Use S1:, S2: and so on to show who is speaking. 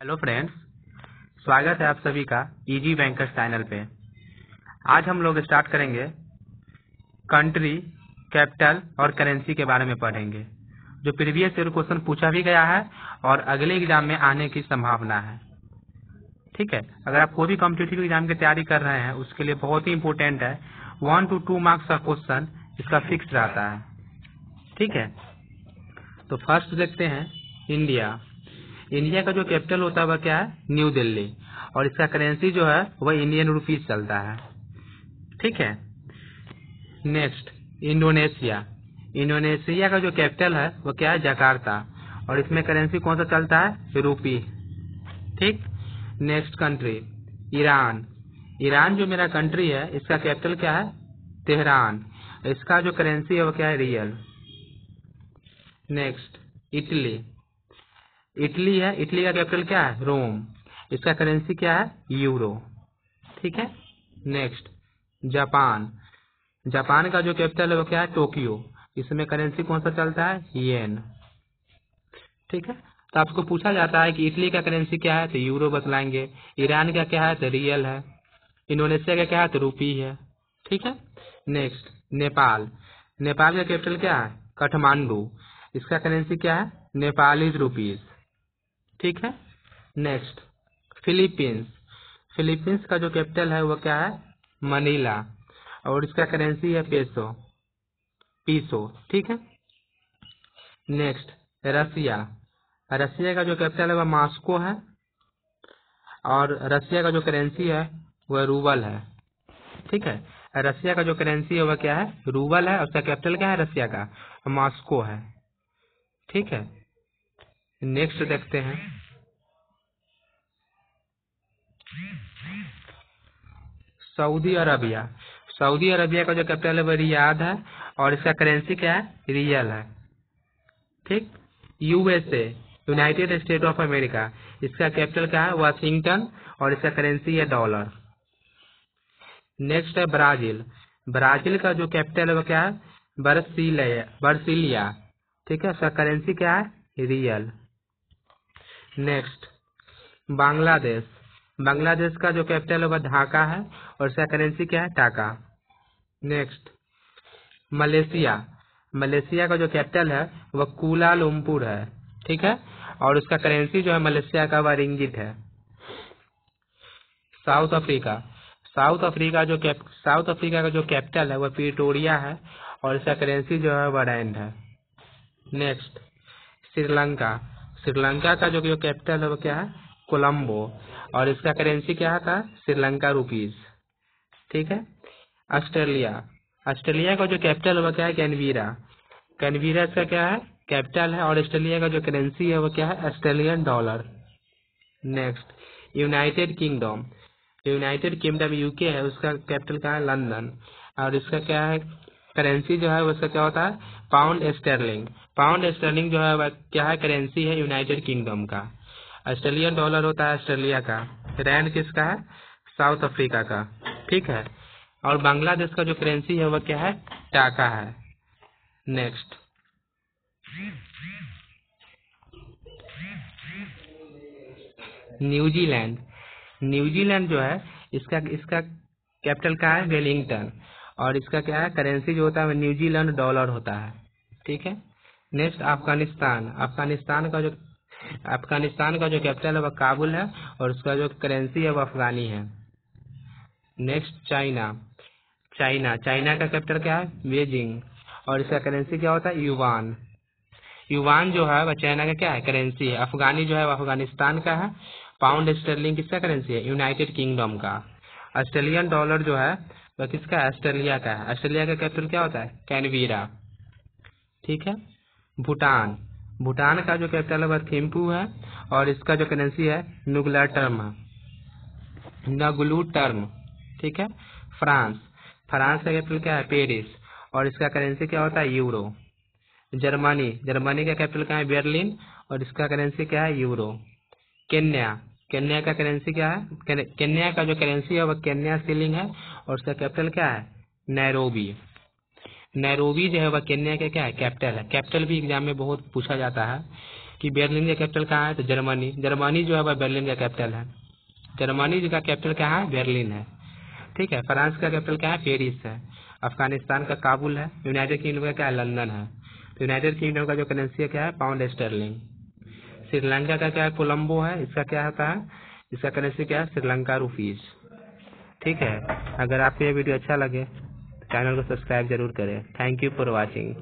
S1: Hello friends, स्वागत है आप सभी का इजी बैंकर्स चैनल पे। आज हम लोग स्टार्ट करेंगे कंट्री कैपिटल और करेंसी के बारे में पढ़ेंगे, जो प्रीवियस ईयर क्वेश्चन पूछा भी गया है और अगले एग्ज़ाम में आने की संभावना है। ठीक है, अगर आप कोई भी कॉम्पिटेटिव एग्ज़ाम की तैयारी कर रहे हैं, उसके लिए बहुत ही इंपॉर्टेंट है वन टू टू मार्क्स का क्वेश्चन इसका फिक्स रहता है। ठीक है तो फ़र्स्ट देखते हैं इंडिया इंडिया का जो कैपिटल होता है वह क्या है? न्यू दिल्ली। और इसका करेंसी जो है, वह इंडियन रुपीज़ चलता है। ठीक है? Next Indonesia. इंडोनेशिया का जो कैपिटल है वो क्या है? जकार्ता। और इसमें करेंसी कौन सा चलता है? रूपी। ठीक? Next country Iran. ईरान जो मेरा कंट्री है, इसका कैपिटल क्या है? तेहरान। इसका जो करेंसी है वो क्या है? रियल। Next Italy. इटली है। इटली का कैपिटल क्या है? रोम। इसका करेंसी क्या है? यूरो। ठीक है? Next, Japan. जापान का जो कैपिटल है वो क्या है? टोक्यो। इसमें करेंसी कौन सा चलता है? येन। ठीक है? तो आपको पूछा जाता है कि इटली का करेंसी क्या है? तो यूरो बतलाएँगे। ईरान का क्या है? तो रियल है। इंडोनेशिया का क्या है? तो रूपी है। ठीक है? नेक्स्ट, नेपाल। नेपाल का कैपिटल क्या है? काठमांडू। इसका करेंसी क्या है? Nepalese rupees. ठीक है? नेक्स्ट फिलीपींस फिलीपींस का जो कैपिटल है, वो क्या है? मनीला और इसका करेंसी है पेसो पीसो ठीक है? नेक्स्ट रसिया रसिया का जो कैपिटल है वह मास्को है. और रसिया का जो करेंसी है वह रूबल है. ठीक है? रसिया का जो करेंसी है वह क्या है? रूबल है. उसका कैपिटल क्या है? रसिया का. मास्को है. ठीक है? नेक्स्ट देखते हैं। सऊदी अरबिया सऊदी अरबिया का जो कैपिटल है, वो रियाद है और इसका करेंसी क्या है? रियल है। ठीक? USA United State of America इसका कैपिटल क्या है? वाशिंगटन और इसका करेंसी है डॉलर नेक्स्ट है ब्राज़ील ब्राज़ील का जो कैपिटल है, वो क्या है? बर्सिलिया ठीक है? इसका करेंसी क्या है? रियल नेक्स्ट बांग्लादेश बांग्लादेश का जो कैपिटल है, वह ढाका है, और इसका करेंसी क्या है? टाका नेक्स्ट मलेशिया मलेशिया का जो कैपिटल है, वह कुला लुमपुर है, ठीक है? और उसका करेंसी जो है मलेशिया का वह रिंगिट है. साउथ अफ्रीका साउथ अफ्रीका जो साउथ अफ्रीका का जो कैपिटल है, वह पिटोरिया है, और इसका करेंसी जो है, वह रैंड है. नेक्स्ट श्रीलंका श्रीलंका का जो कैपिटल है वो क्या है? कोलंबो। और इसका करेंसी क्या था श्रीलंका रुपीज़ ठीक है? ऑस्ट्रेलिया। ऑस्ट्रेलिया का जो कैपिटल है वो क्या है? कैनवीरा कैनवीरा इसका क्या है? कैपिटल है। और ऑस्ट्रेलिया का जो करेंसी है वो क्या है? Australian dollar next United Kingdom United Kingdom UK है। उसका कैपिटल क्या है? लंदन और इसका क्या है? करेंसी जो है, उसका क्या होता है? पाउंड स्टर्लिंग पाउंड स्टर्लिंग जो है क्या है? करेंसी है यूनाइटेड किंगडम का। ऑस्ट्रेलियन डॉलर होता है ऑस्ट्रेलिया का। रैंड किसका है? साउथ अफ्रीका का। ठीक है? और बांग्लादेश का जो करेंसी है, वह क्या है? टाका है। नेक्स्ट न्यूजीलैंड न्यूजीलैंड जो है, इसका इसका कैपिटल क्या है? वेलिंगटन और इसका क्या है? करेंसी जो होता है न्यूजीलैंड डॉलर होता है। ठीक है? नेक्स्ट अफ़गानिस्तान अफ़गानिस्तान का जो अफ़गानिस्तान का जो कैपिटल है वह काबुल है और उसका जो करेंसी है वह अफगानी है। नेक्स्ट चाइना चाइना चाइना का कैपिटल क्या है? बेजिंग और इसका करेंसी क्या होता है? युवान युवान जो है वह चाइना का क्या है? करेंसी है। अफगानी जो है वह अफ़गानिस्तान का है। पाउंड स्टर्लिंग किसका करेंसी है? यूनाइटेड किंगडम का। ऑस्ट्रेलियन डॉलर जो है वह किसका? है ऑस्ट्रेलिया का। है ऑस्ट्रेलिया का कैपिटल क्या होता है? कैनवीरा ठीक है? भूटान। भूटान का जो कैपिटल है, वह थिम्पू है और इसका जो करेंसी है नुगला टर्म नगलू टर्म ठीक है? फ्रांस। फ्रांस का कैपिटल क्या है? पेरिस। और इसका करेंसी क्या होता है? यूरो। जर्मनी। जर्मनी का कैपिटल क्या है? बर्लिन। और इसका करेंसी क्या है? यूरो। केन्या। केन्या का करेंसी क्या है? केन्या का जो करेंसी है, वह केन्या सीलिंग है। और उसका कैपिटल क्या है? नैरोबी। नैरोबी जो है वह केन्या का क्या है? कैपिटल है। कैपिटल भी एग्ज़ाम में बहुत पूछा जाता है कि बर्लिन का कैपिटल कहाँ है? तो जर्मनी। जर्मनी जो है वह बर्लिन का कैपिटल है। जर्मनी का कैपिटल क्या है? बर्लिन है। ठीक है? फ्रांस का कैपिटल क्या है? पेरिस है। अफ़गानिस्तान का काबुल है। यूनाइटेड किंगडम का क्या है? लंदन है। तो यूनाइटेड किंगडम का जो करेंसी है क्या है? Pound Stirling. श्रीलंका का क्या है? कोलम्बो है। इसका क्या होता है? इसका करेंसी क्या है? श्रीलंका रुपीज़। ठीक है? अगर आपको यह वीडियो अच्छा लगे तो चैनल को सब्सक्राइब ज़रूर करें। Thank you for watching